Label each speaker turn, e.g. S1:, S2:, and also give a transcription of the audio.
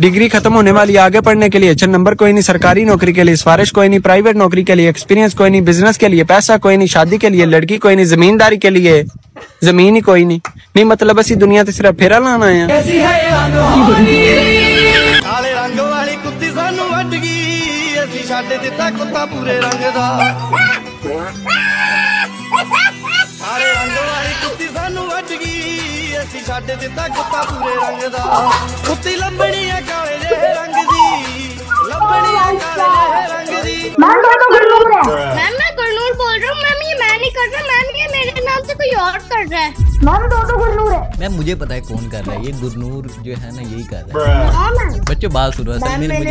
S1: Degree खत्म होने वाली आगे पढ़ने के लिए अच्छा नंबर कोई नहीं सरकारी नौकरी के लिए सिफारिश कोई नहीं प्राइवेट नौकरी के लिए एक्सपीरियंस कोई नहीं बिजनेस के लिए पैसा कोई नहीं शादी के लिए लड़की कोई नहीं जमींदारी के लिए जमीन ही कोई नहीं नहीं मतलब असि दुनिया ते सिर्फ फेरा लाना है
S2: ਕਾਲੇ ਰੰਗ ਵਾਲੀ ਕੁੱਤੀ ਸਾਨੂੰ ਵੱਢ ਗਈ ਅਸੀਂ ਛੱਡ ਦਿੱਤਾ ਕੁੱਤਾ ਪੂਰੇ ਰੰਗ ਦਾ ਕਾਲੇ ਰੰਗ ਵਾਲੀ ਕੁੱਤੀ ਸਾਨੂੰ ਵੱਢ ਗਈ ਅਸੀਂ ਛੱਡ ਦਿੱਤਾ ਕੁੱਤਾ ਪੂਰੇ ਰੰਗ ਦਾ ਕੁੱਤੀ
S3: कर रहा मैम ये मेरे नाम से कोई और कर रहा है।
S4: मैम तो गुरनूर है।
S5: मैम मुझे पता है कौन कर रहा है। ये गुरनूर जो है ना यही कर रहा है।
S3: हाँ
S5: बच्चों बात सुनो असल में मुझे